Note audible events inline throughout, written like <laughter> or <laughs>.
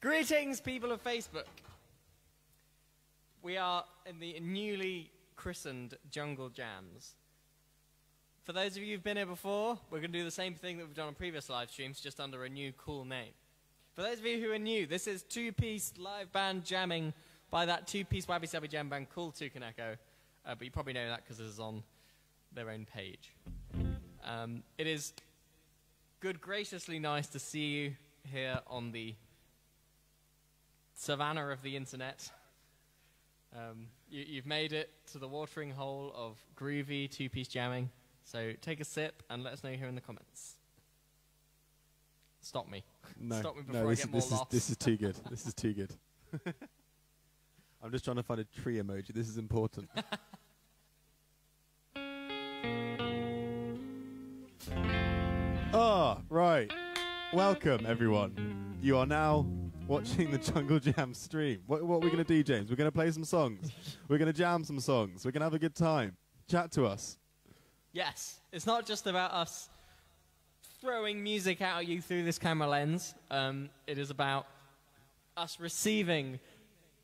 Greetings, people of Facebook. We are in the newly christened Jungle Jams. For those of you who've been here before, we're going to do the same thing that we've done on previous live streams, just under a new cool name. For those of you who are new, this is two piece live band jamming by that two piece Wabi Sabi jam band called Toucan Echo. Uh, but you probably know that because it's on their own page. Um, it is good, graciously nice to see you here on the savannah of the internet. Um, you, have made it to the watering hole of groovy two piece jamming. So take a sip and let us know here in the comments. Stop me. No, Stop me before no, I this, get more this lost. Is, <laughs> this is too good. this is too good. I'm just trying to find a tree emoji. This is important. oh, <laughs> right. Welcome, everyone. You are now watching the Jungle Jam stream. What, what are we going to do, James? We're going to play some songs. <laughs> We're going to jam some songs. We're going to have a good time. Chat to us. Yes, it's not just about us throwing music out at you through this camera lens. Um, it is about us receiving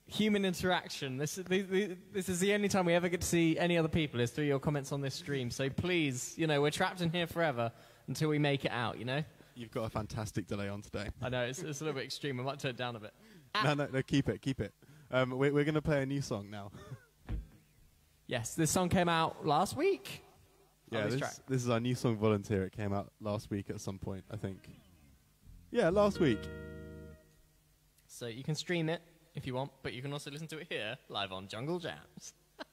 human interaction. This is, the, this is the only time we ever get to see any other people is through your comments on this stream. So please, you know, we're trapped in here forever until we make it out, you know? You've got a fantastic delay on today. I know, it's, it's a little bit extreme. I might turn it down a bit. <laughs> No, no, no, keep it, keep it. Um, we're we're going to play a new song now. <laughs> Yes, this song came out last week. Yeah, this this, track. this is our new song Volunteer. It came out last week at some point, I think. Yeah, last week. So you can stream it if you want, but you can also listen to it here live on Jungle Jams. <laughs>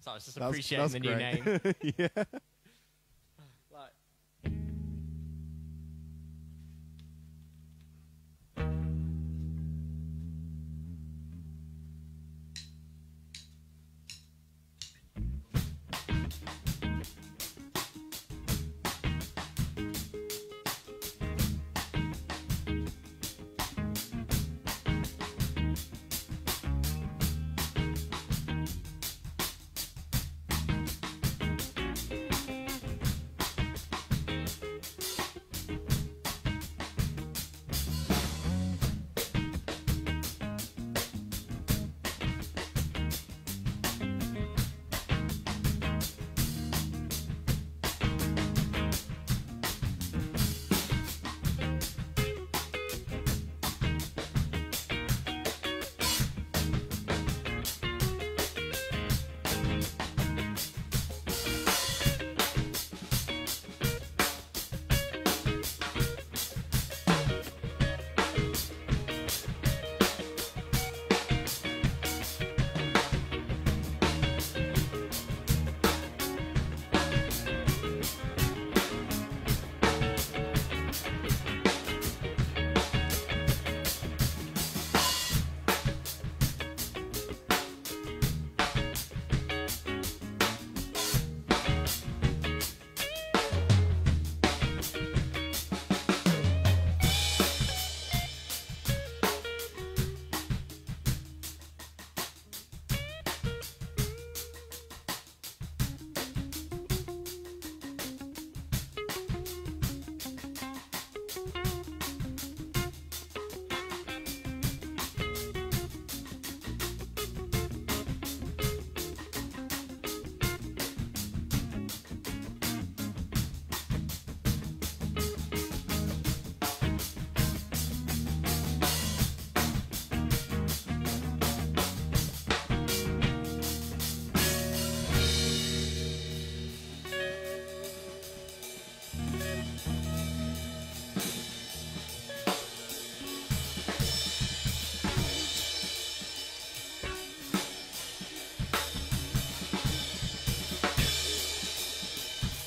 so I was just That's- appreciating that's the new great. name. yeah.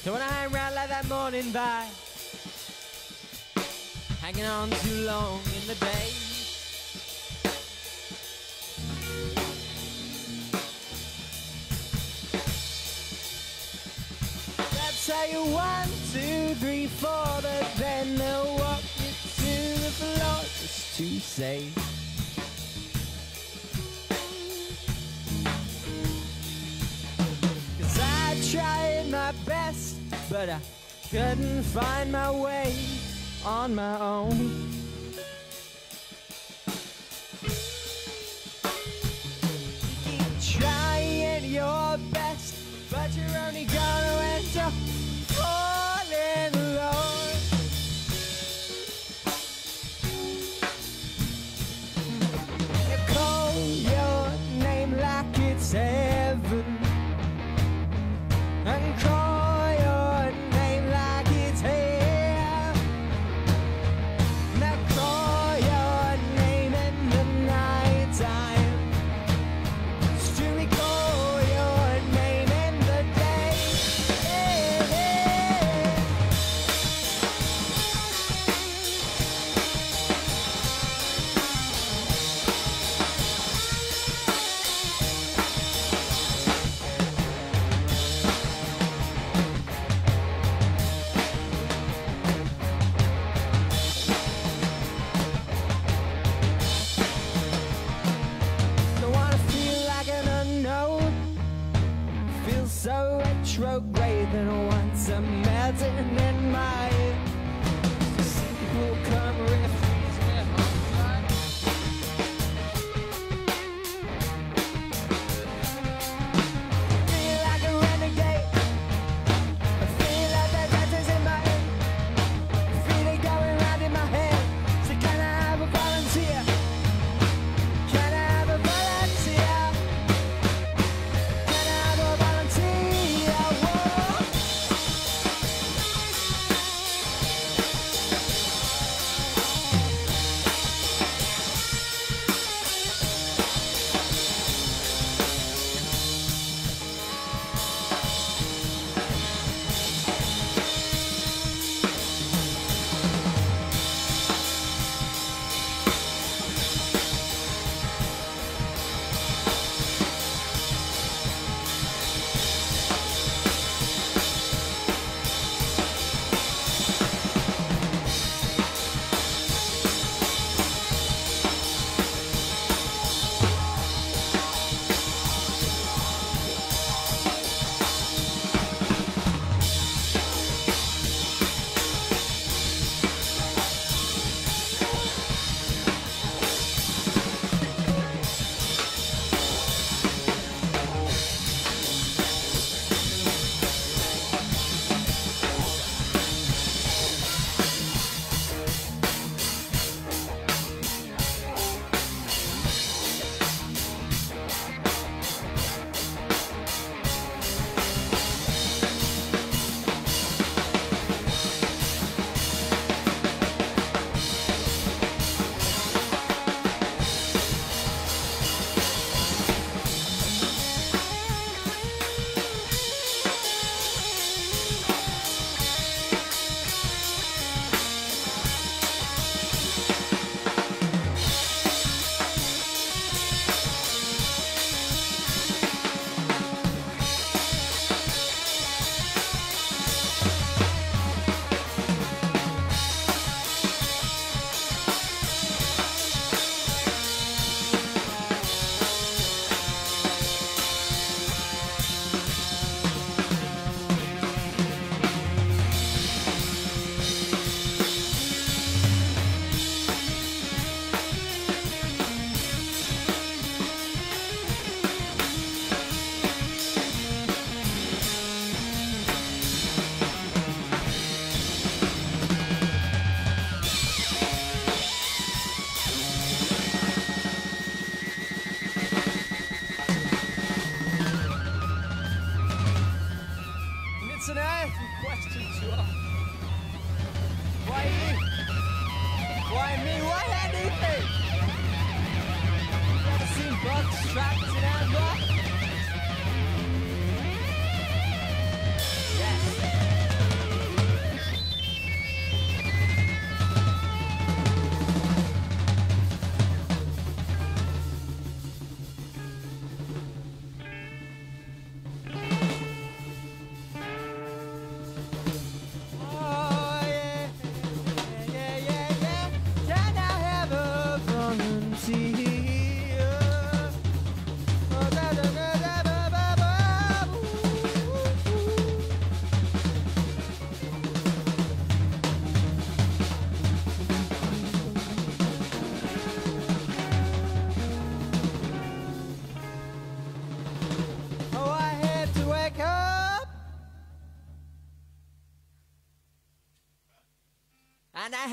So when I ran like that morning by, hanging on too long in the day. That's how you one, two, three, four, but then they'll walk you to the floor just to say. Best, but I couldn't find my way on my own.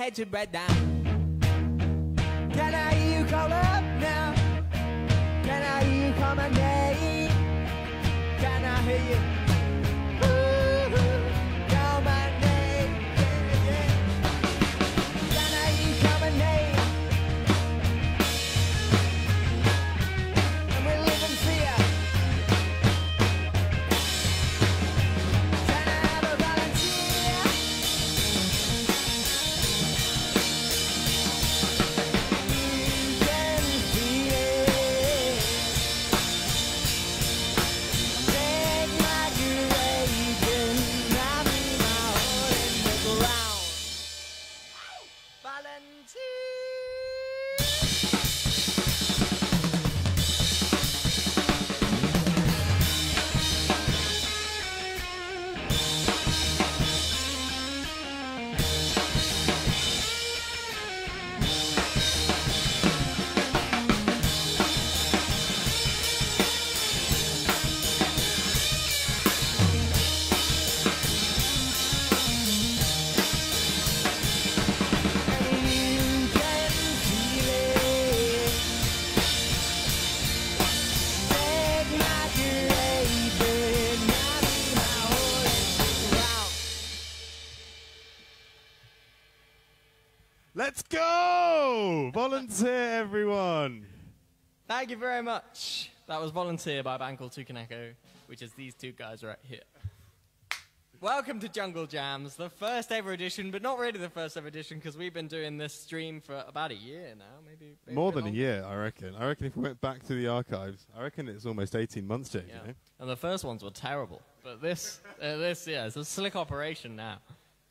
Had to bed down. Can I hear you call Thank you very much. That was Volunteer by a band called Toucan Echo, which is these two guys right here. Welcome to Jungle Jams, the first ever edition, but not really the first ever edition because we've been doing this stream for about a year now, maybe. maybe More bit than a year, I reckon. I reckon if we went back to the archives, I reckon it's almost 18 months, James. Yeah. You know? And the first ones were terrible, but this, uh, this, yeah, it's a slick operation now.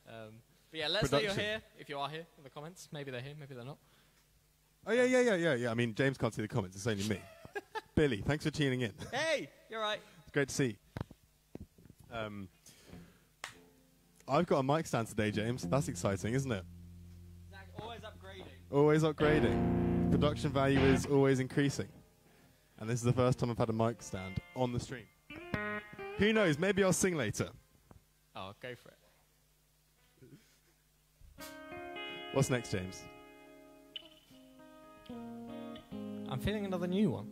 Um, but yeah, let's say you're here. If you are here in the comments, maybe they're here, maybe they're not. Oh, yeah, yeah, yeah, yeah, yeah. I mean, James can't see the comments. It's only me. <laughs> Billy, thanks for tuning in. Hey, you're right. It's great to see you. Um, I've got a mic stand today, James. That's exciting, isn't it? Zach, always upgrading. Always upgrading. Production value is always increasing. And this is the first time I've had a mic stand on the stream. Who knows? Maybe I'll sing later. Oh, go for it. What's next, James? I'm feeling another new one.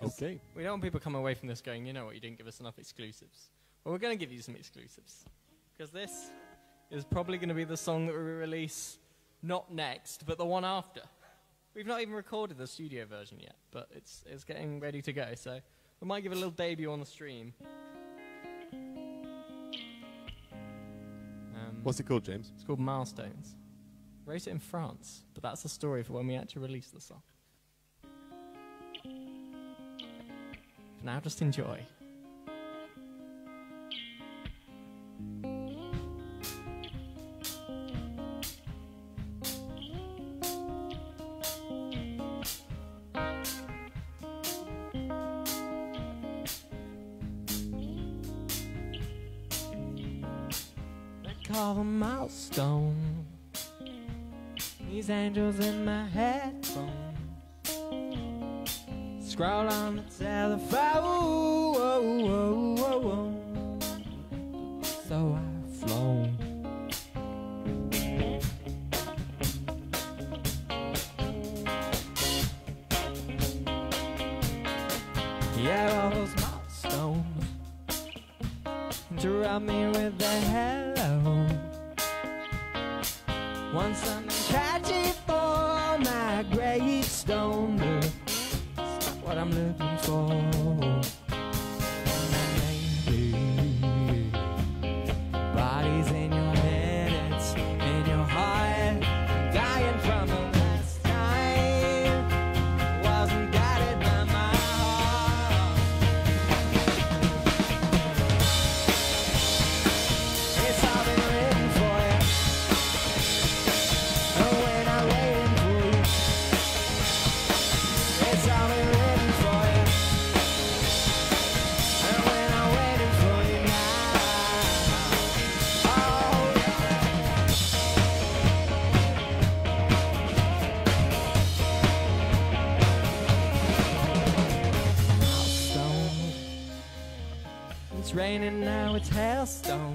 Okay. We don't want people coming away from this going, you know what, you didn't give us enough exclusives. Well, we're going to give you some exclusives. Because this is probably going to be the song that we release not next, but the one after. We've not even recorded the studio version yet, but it's, it's getting ready to go. So we might give a little debut on the stream. Um, What's it called, James? it's called Milestones. Wrote it in France, but that's the story for when we actually release the song. For now, just enjoy. Now,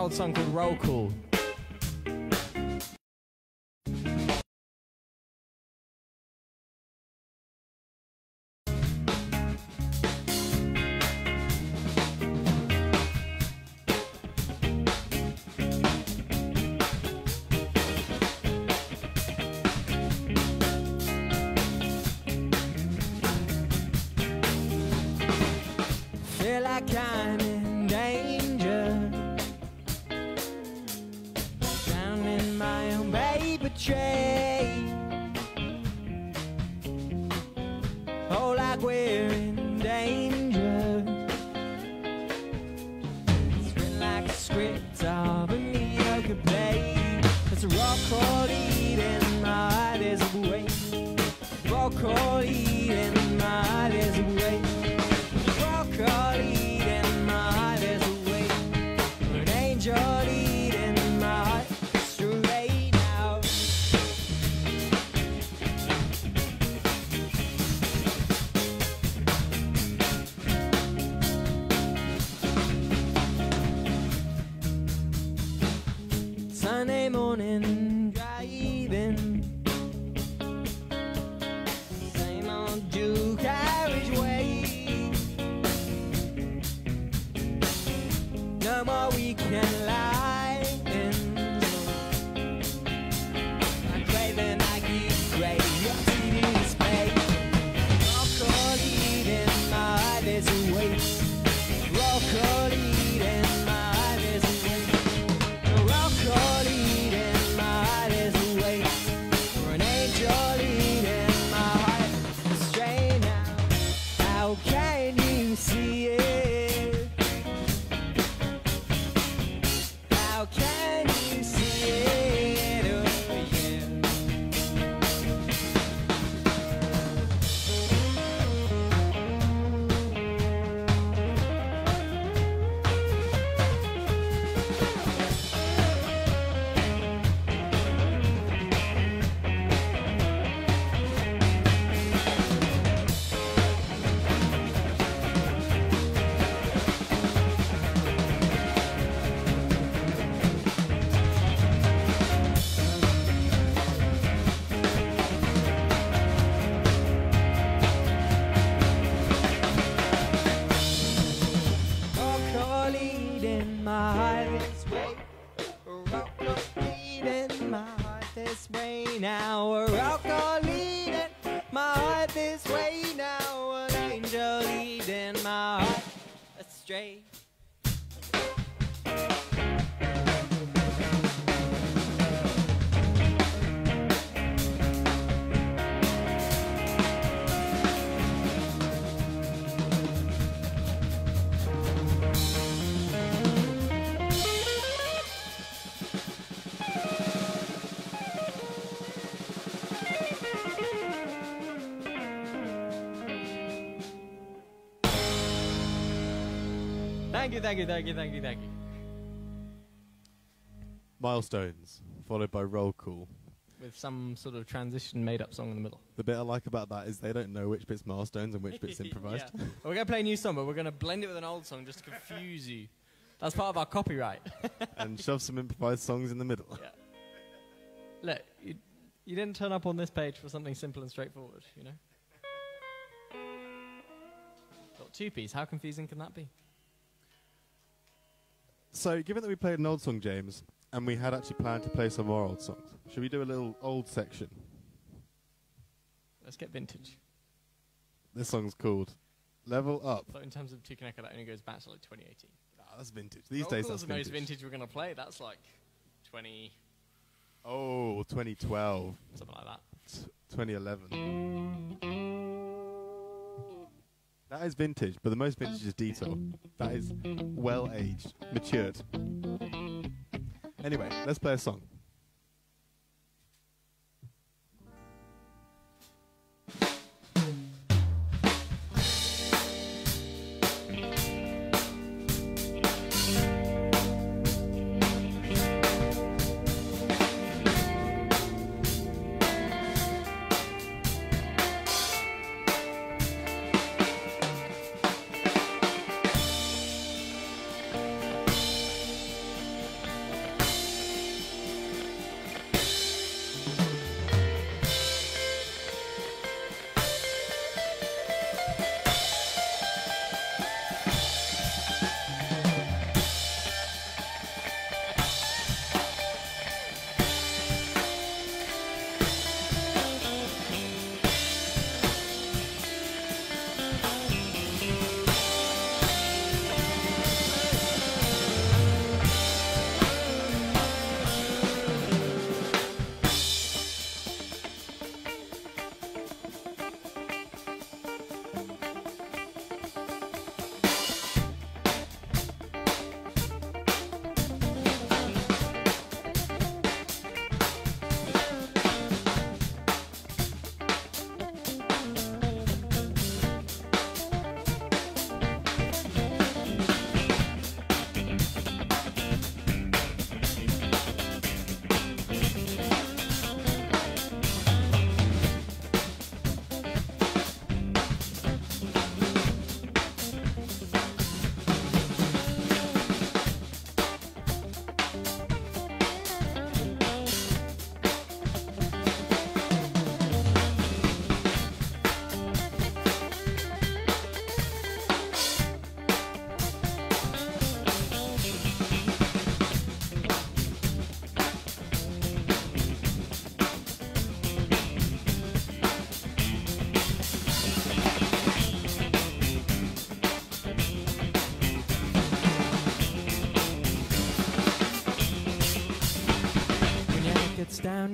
old song called Roll Call. Thank you, thank you, thank you, thank you, thank you. Milestones, followed by roll call. With some sort of transition made up song in the middle. The bit I like about that is they don't know which bit's milestones and which bit's <laughs> improvised. Yeah. We're going to play a new song, but we're going to blend it with an old song just to confuse you. That's part of our copyright. <laughs> and shove some improvised songs in the middle. Yeah. Look, you, you didn't turn up on this page for something simple and straightforward, you know? Got two piece, how confusing can that be? So, given that we played an old song, James, and we had actually planned to play some more old songs, should we do a little old section? Let's get vintage. This song's called Level Up. So in terms of Toucan Echo, that only goes back to like 2018. Ah, that's vintage. These Roll days, that's the most vintage. vintage we're going to play. That's like 20, Oh, 2012, something like that. t- 2011. That is vintage, but the most vintage is detail. That is well aged, matured. Anyway, let's play a song.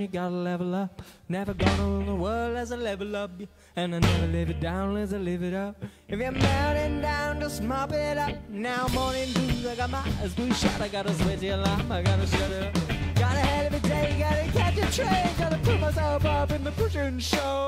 You gotta level up. Never gonna rule the world as a level up. And I never live it down as I live it up. If you're melting down, just mop it up. Now morning blues, I got my eyes blue shut. I gotta switch the alarm, I gotta shut it up. Got a hell of a day, gotta catch a train. Gotta put myself up in the pushing show.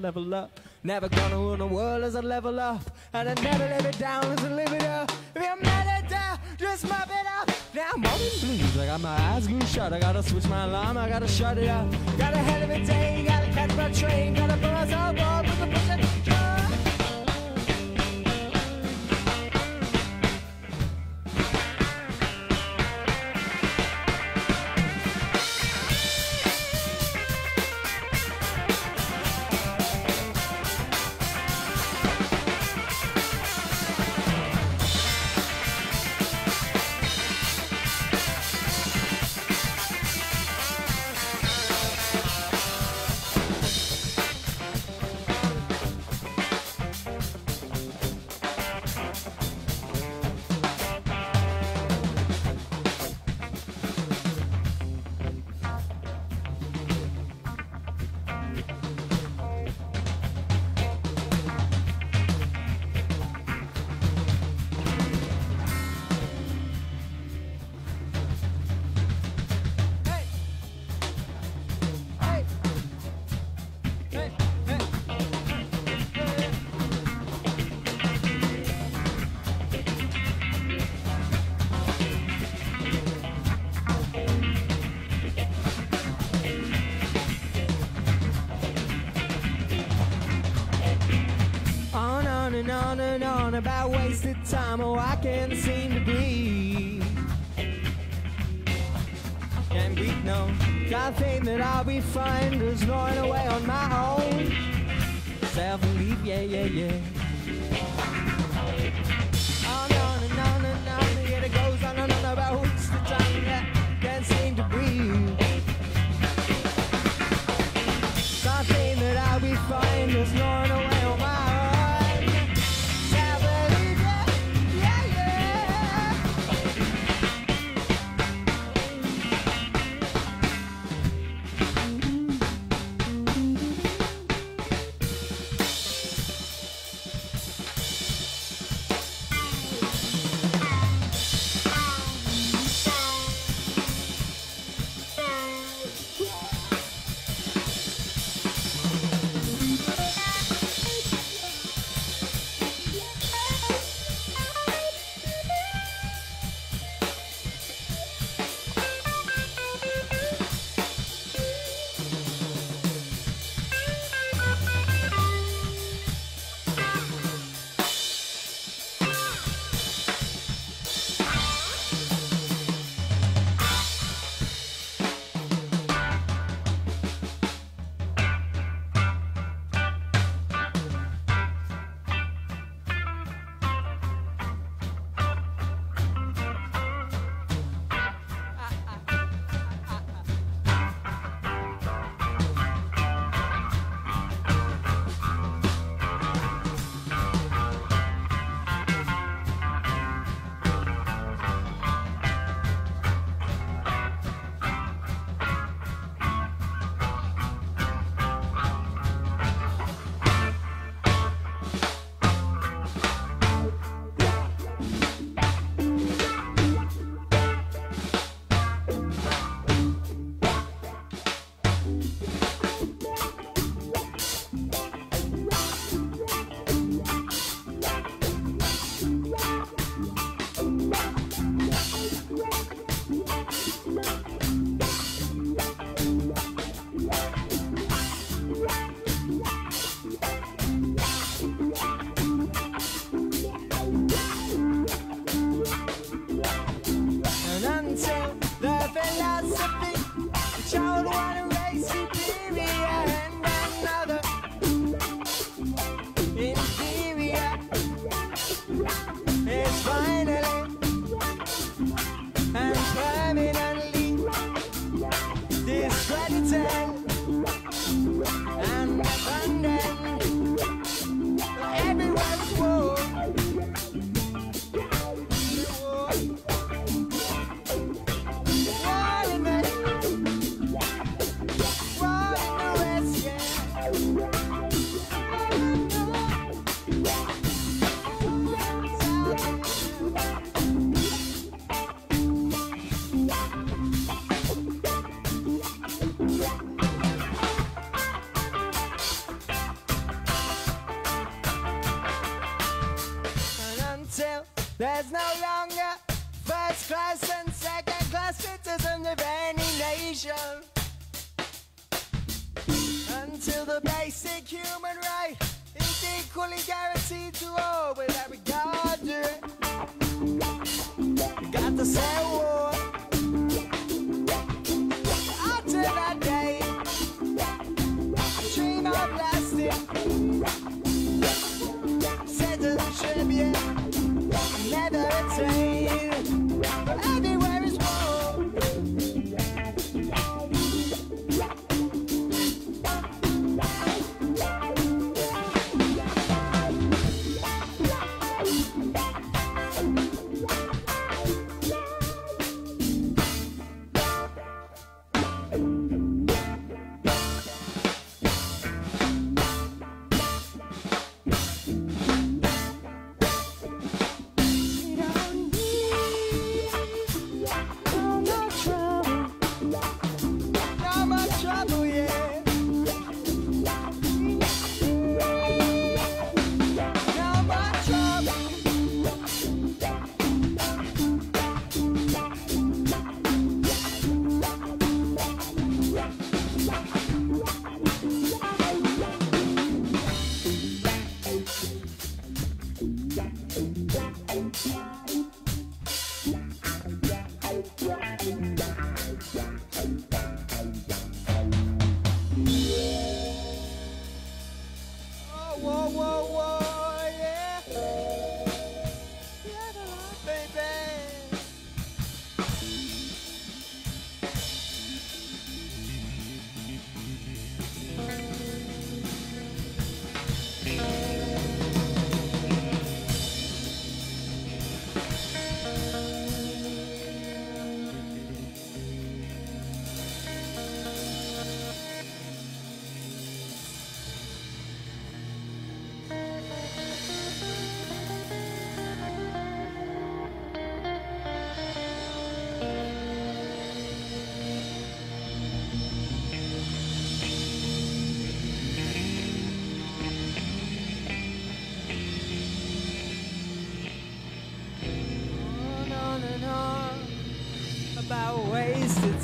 Level up. Never gonna rule the world as I level up. And I never live it down as I live it up. If you're mad at down, just mop it up. Now morning blues, I got my eyes glued shut. I gotta switch my alarm, I gotta shut it up. Got a hell of a day, gotta catch my train, gotta myself up with the time, oh, I can't seem to breathe. And we know think that I'll be fine, just going away on my own. Self-belief, yeah, yeah, yeah.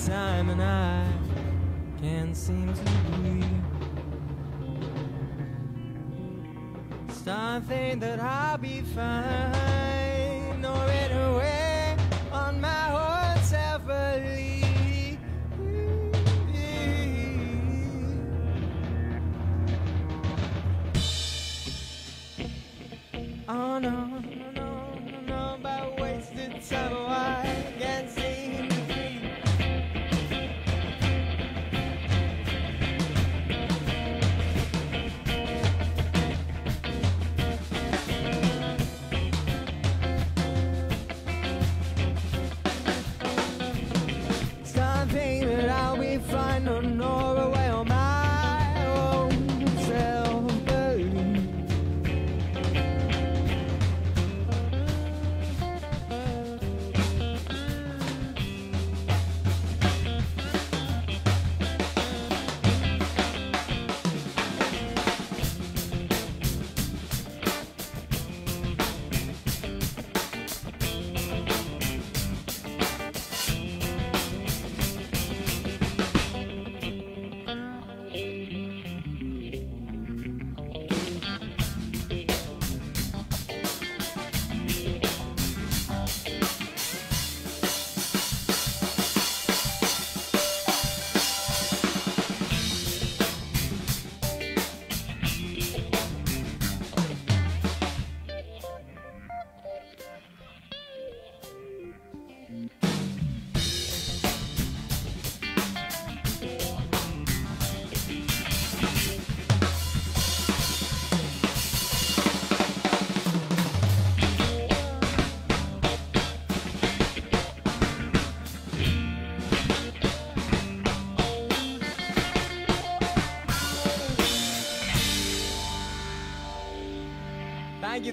Time, and I can't seem to breathe. Something that I'll be fine,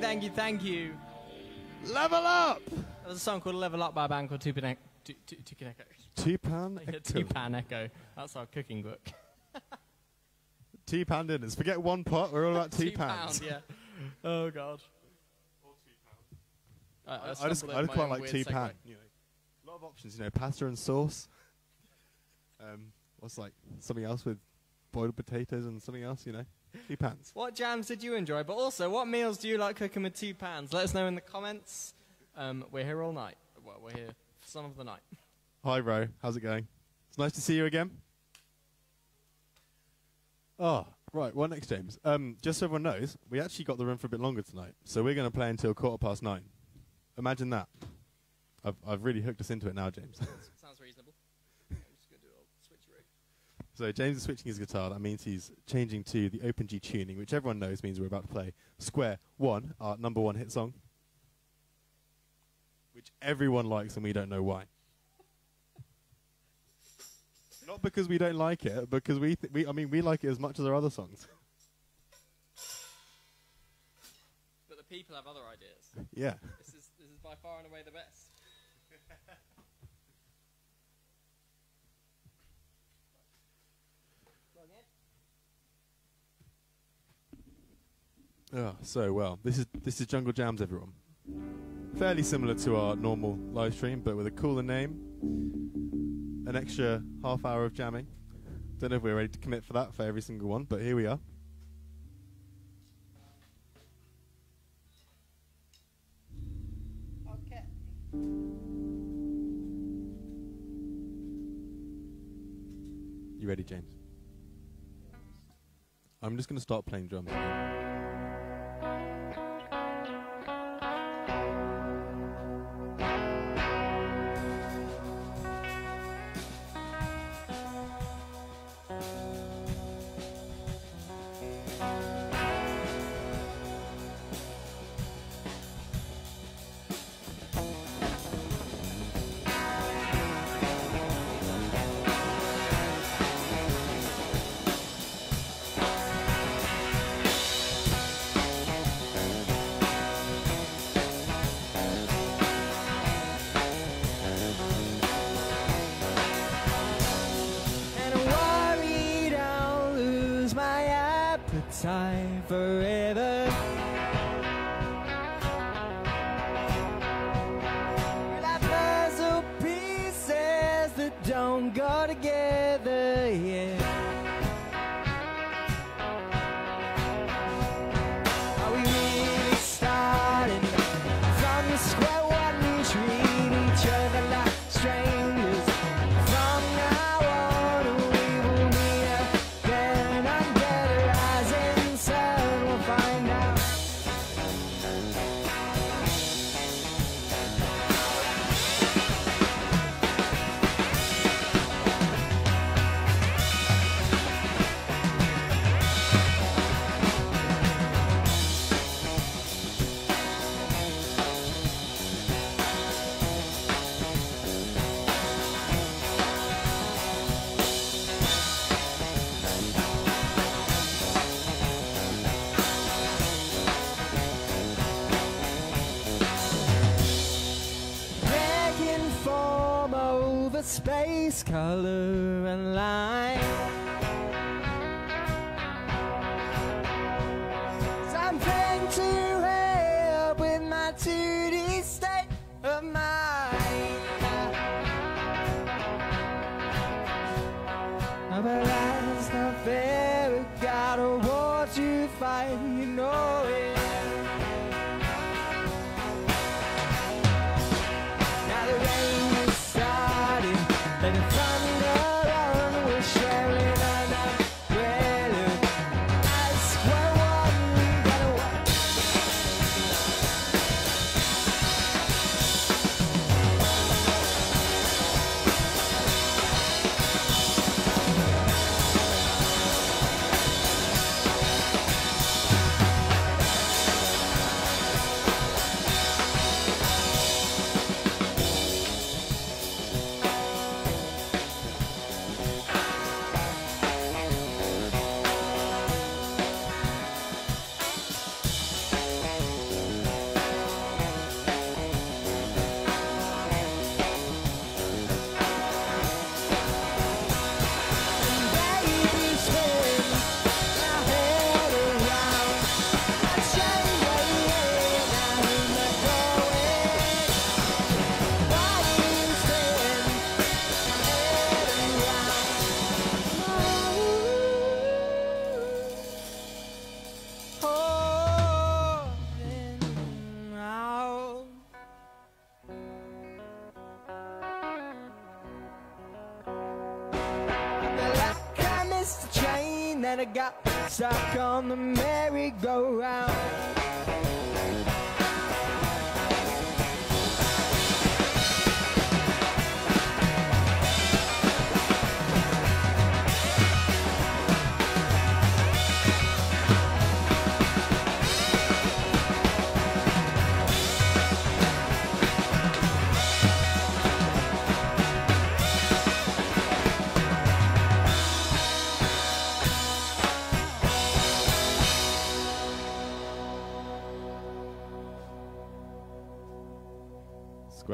Thank you, thank you. Level up! That was a song called Level Up by a band called Tupan Tu- Tu- Two Pan Echo. T-Pan Yeah, Two Pan Echo. That's our cooking book. <laughs> T-Pan dinners. Forget one pot, we're all about <laughs> Two T-Pans. pound, yeah. Oh, God. I, I, I just, I just quite like weird T-Pan. segue. You know, a lot of options, you know, pasta and sauce. Um, what's like something else with boiled potatoes and something else, you know? <laughs> T-Pans. What jams did you enjoy? But also, what meals do you like cooking with two pans? Let us know in the comments. Um, we're here all night. Well, we're here for some of the night. <laughs> Hi, Ro. How's it going? It's nice to see you again. Oh, right. Well, next, James. Um, just so everyone knows, we actually got the room for a bit longer tonight, so we're going to play until quarter past nine. Imagine that. I've, I've really hooked us into it now, James. <laughs> Sounds reasonable. I'm just going to do a switcheroo. So James is switching his guitar. That means he's changing to the open G tuning, which everyone knows means we're about to play Square One, our number one hit song, which everyone likes and we don't know why. Not because we don't like it, because we, we, I mean, we like it as much as our other songs. But the people have other ideas. yeah. This is, this is by far and away the best. <laughs> Oh, so well. This is this is Jungle Jams, everyone. Fairly similar to our normal live stream, but with a cooler name. An extra half hour of jamming. Don't know if we're ready to commit for that for every single one, but here we are. Okay. You ready, James? I'm just going to start playing drums. And space, color, and line. That I got stuck on the merry-go-round.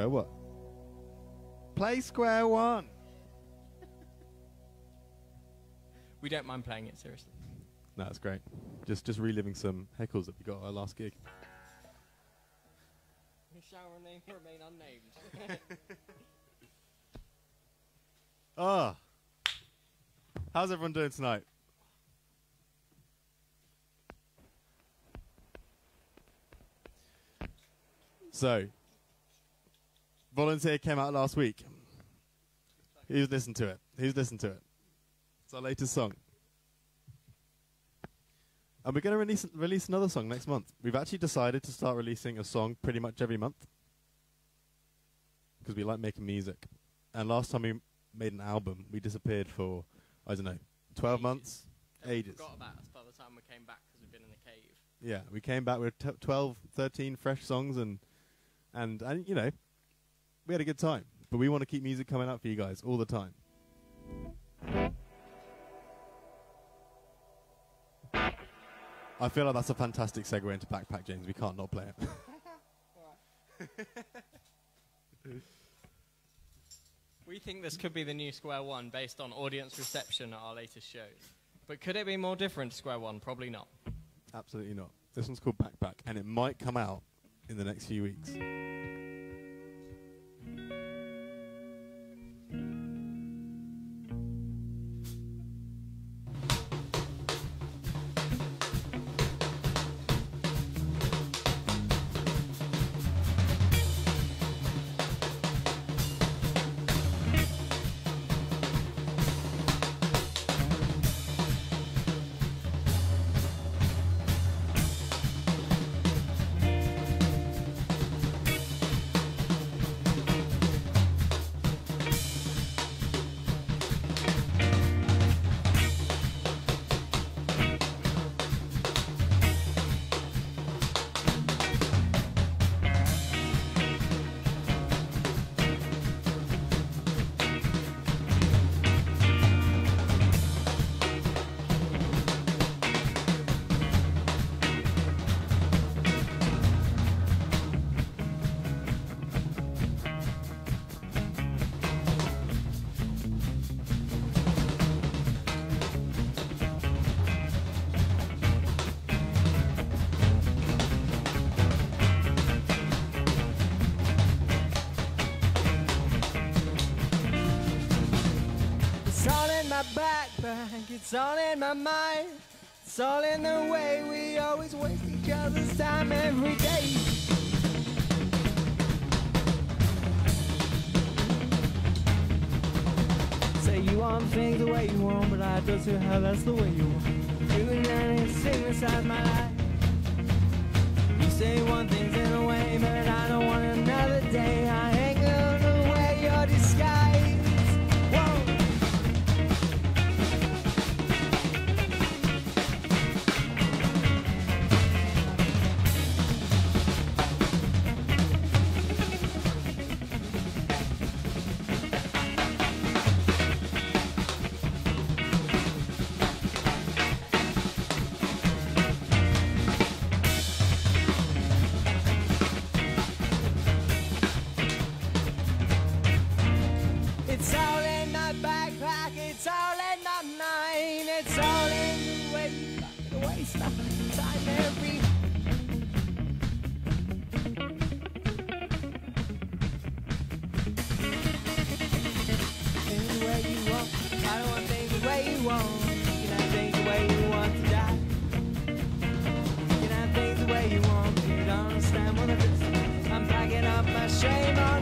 Square what? Play square one. <laughs> We don't mind playing it seriously. No, that's great. Just just reliving some heckles that we got at our last gig. We shall remain, remain unnamed. <laughs> Ah. How's everyone doing tonight? So, Volunteer came out last week. Who's listened to it? Who's listened to it? It's our latest song. And we're going to release, release another song next month. We've actually decided to start releasing a song pretty much every month. Because we like making music. And last time we made an album, we disappeared for, I don't know, 12 Ages. months? And we Ages. forgot about us by the time we came back because we've been in the cave. Yeah, we came back with t- 12, 13 fresh songs and, and, and, you know, we had a good time. But we want to keep music coming out for you guys all the time. I feel like that's a fantastic segue into Backpack James. We can't not play it. <laughs> We think this could be the new Square One based on audience reception at our latest shows. But could it be more different to Square One? Probably not. Absolutely not. This one's called Backpack, and it might come out in the next few weeks. It's all in my mind. It's all in the way we always waste each other's time every day. Say you want things the way you want, but I just see how that's the way you want. You and I my life. You say one thing. shame on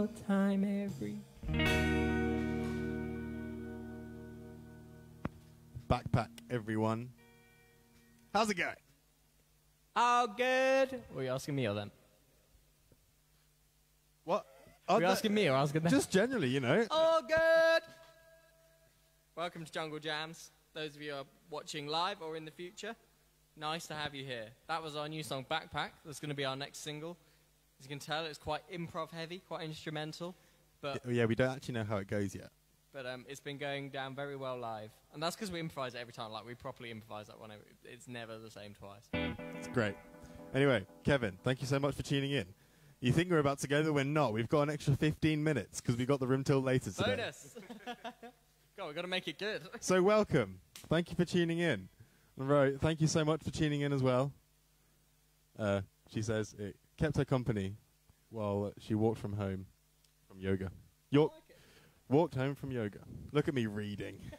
waste your time every Backpack, everyone. How's it going? Oh, good. Were you asking me or them? What? Were you asking me or asking them? Just generally, you know. Oh, good. Welcome to Jungle Jams. Those of you who are watching live or in the future, nice to have you here. That was our new song, Backpack. That's going to be our next single. As you can tell, it's quite improv heavy, quite instrumental, but Yeah, we don't actually know how it goes yet. but um, it's been going down very well live, and that's because we improvise it every time. Like we properly improvise that one. It's never the same twice. It's great. Anyway, Kevin, thank you so much for tuning in. You think we're about to go, but we're not. We've got an extra 15 minutes because we got the room till later today. Bonus. <laughs> God, we've got to make it good. <laughs> So welcome. Thank you for tuning in. Right, thank you so much for tuning in as well. Uh, she says it kept her company while she walked from home from yoga. York walked home from yoga. Look at me reading. <laughs>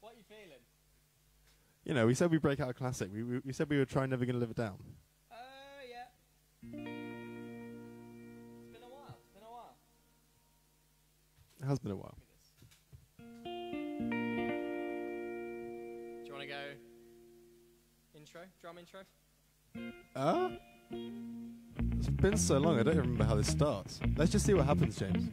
What are you feeling? You know, we said we break out a classic. We, we, we said we were trying never gonna live it down. Oh yeah. It's been a while. It's been a while. It has been a while. Do you want to go intro, drum intro? Uh, it's been so long. I don't even remember how this starts. Let's just see what happens, James.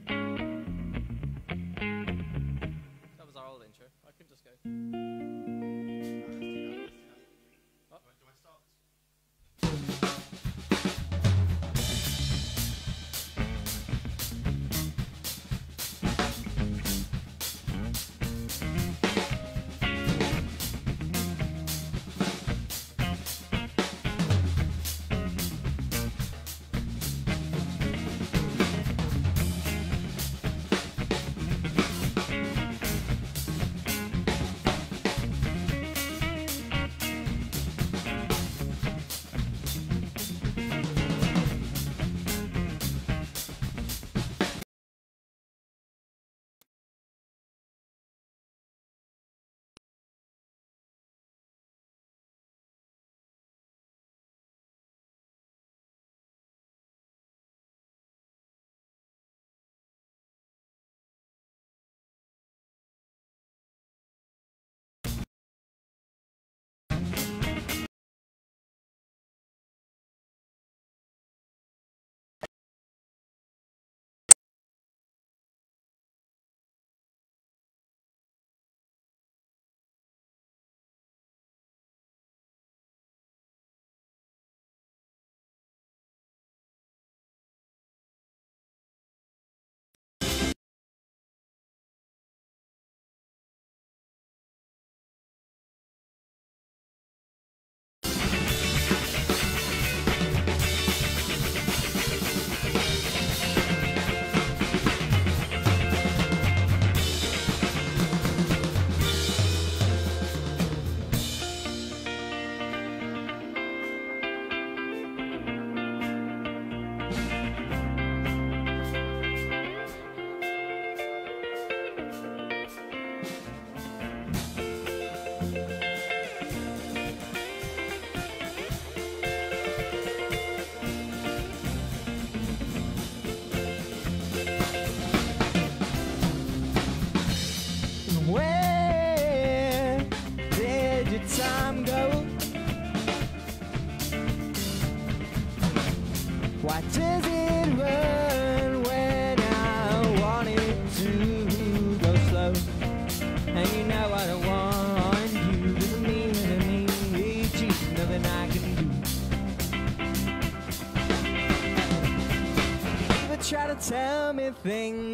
Tell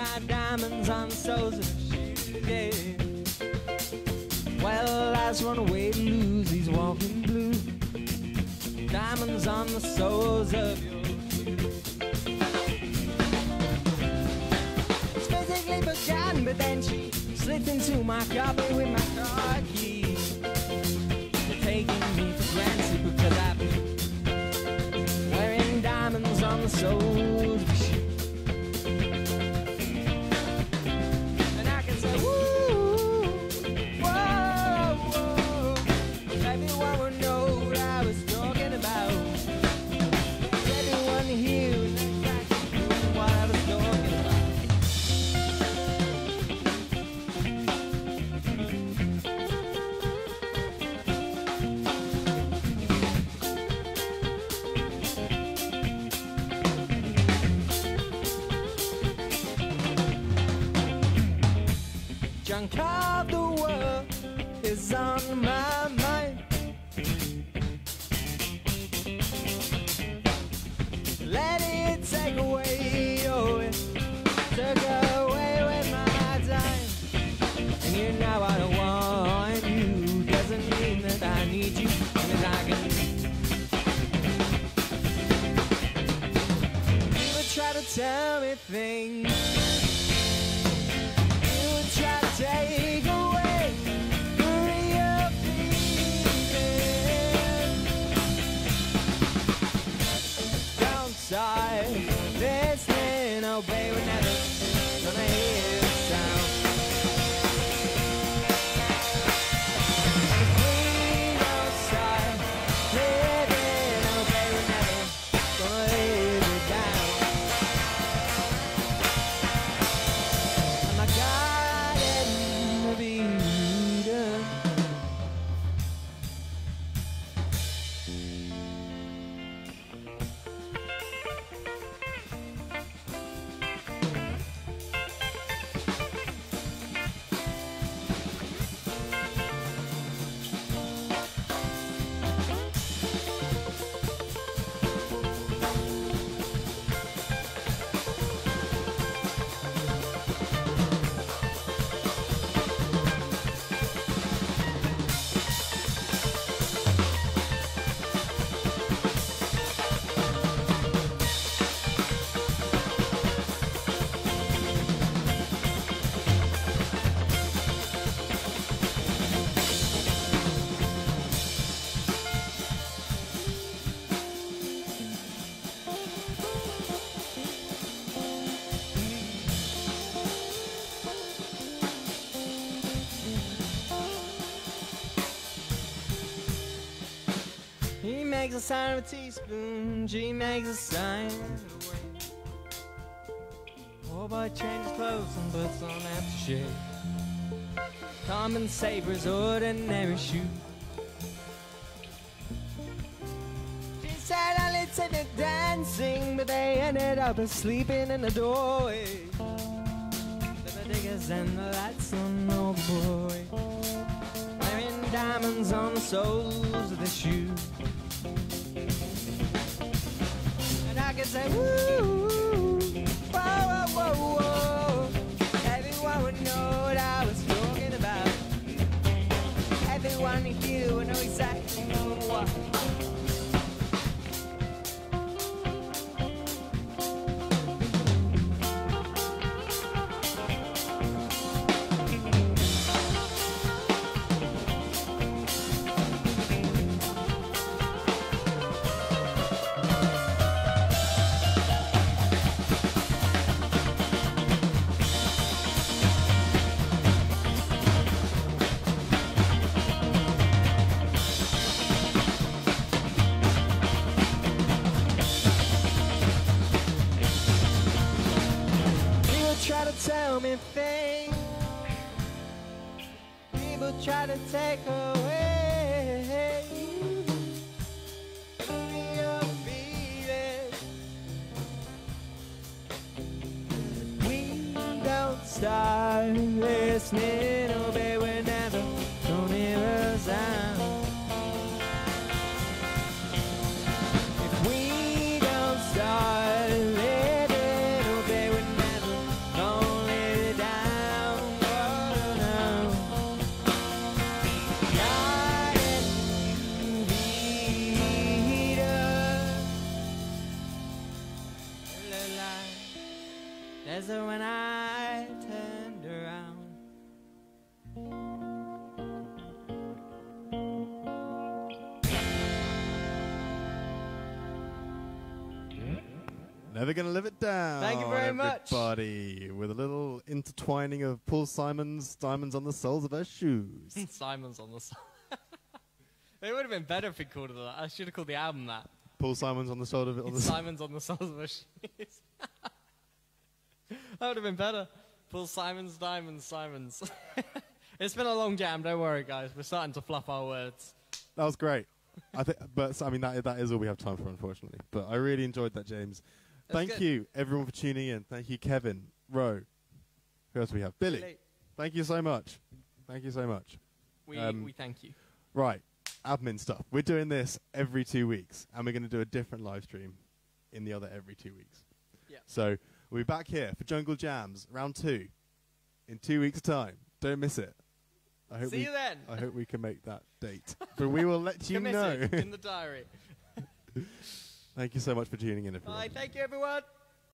got diamonds on the soles of her shoes, yeah. Well, last runaway to lose, he's walking blue. Diamonds on the soles of your It's physically forgotten, but then she slipped into my copy with my car keys. They're taking me for granted because I've been wearing diamonds on the soles makes a sign of a teaspoon, she makes a sign of a boy changes clothes and puts on aftershave. Common saver's ordinary shoe. She said only take the dancing, but they ended up sleeping in the doorway. The diggers and the lights on, oh boy. Wearing diamonds on the soles of the shoes. Things. People try to take away intertwining of Paul Simon's diamonds on the soles of her shoes. <laughs> Simon's on the side. <laughs> it would have been better if he called it that. I should have called the album that. Paul Simon's on the shoulder of it. On the Simon's on the soles of her shoes. <laughs> that would have been better. Paul Simon's Diamonds Simons. it's been a long jam. Don't worry, guys. We're starting to fluff our words. That was great. I think, but I mean that that is all we have time for, unfortunately. But I really enjoyed that, James. That's Thank good. you, everyone, for tuning in. Thank you, Kevin, Ro. Who else we have? Billy. Thank you so much. Thank you so much. We, Um, we thank you. Right, admin stuff. We're doing this every two weeks, and we're going to do a different live stream in the other every two weeks. Yeah. So we'll be back here for Jungle Jams round two in two weeks' time. Don't miss it. I hope See we, you then. I hope we can make that date, but we will let <laughs> you know. In the diary. <laughs> Thank you so much for tuning in, everyone. Bye. Thank you, everyone.